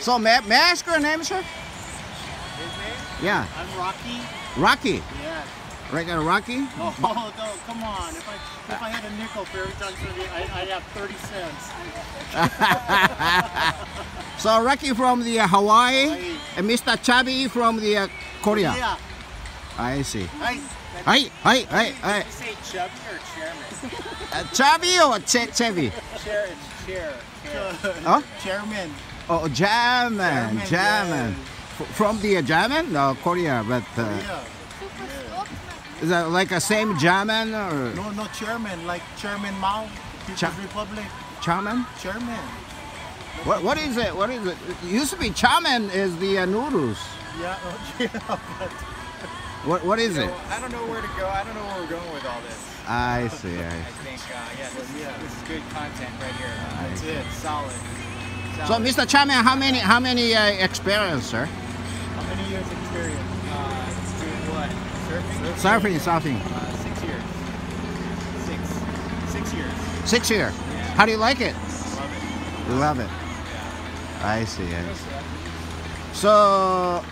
So may, may I ask your name, sir? His name? Yeah, I'm Rocky. Rocky. Yeah. Right there, Rocky. Oh, no, come on. If I if I had a nickel for every time somebody, I, I'd have 30 cents. So Rocky from the uh, Hawaii, Hawaii. and Mr. Chabi from the uh, Korea. Yeah. I see. Hi. Hi, hi, hi, hi. Did you say chubby or chairman? Uh, Chabi or che Chevy? Chair, chair. chair. Huh? Chairman. Oh, German, German, German. yeah. From the uh, German? No, Korea, but uh, Yeah. is that like a same German or No, no, chairman. Like Chairman Mao, People's Cha- Republic. Chairman? Chairman. What, what is it? What is it? It used to be Chairman is the uh, noodles. Yeah, oh, yeah, but What, what is it? I don't know where to go. I don't know where we're going with all this. I see, I I think, uh, yeah, this, Yeah. Is, this is good content right here. that's it. Solid. So, Mr. Chairman, how many how many uh, experience, sir? How many years experience? Uh, doing what? Surfing? Surfing, surfing. Uh, six years. Six. Six years. Six years. Yeah. How do you like it? Love it. Love it. Yeah. I see. I see. So,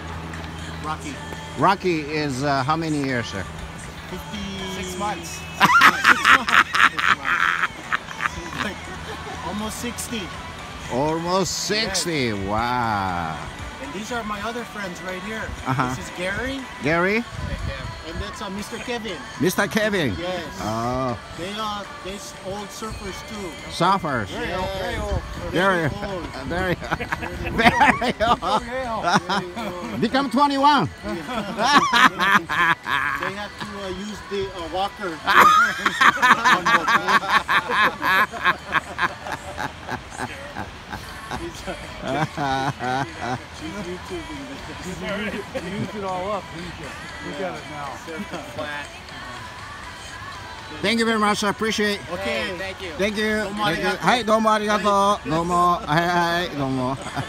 Rocky. Rocky is uh, how many years, sir? 50. Six months. like almost 60. Almost 60. Wow. And these are my other friends right here. Uh-huh. This is Gary, Gary? And that's uh, Mr. Kevin. Mr. Kevin? Yes. Oh, They are they old surfers too. surfers. Very old, very. Very, old. very, very old. Very old. Become 21. They have to uh, use the uh, walker. She's YouTubing. Used it all up. We got it now. Flat. Thank you very much. I appreciate. Okay. Hey, thank you. Thank you. どうもありがとう。はい、どうもありがとう。どうも。はいはい、どうも。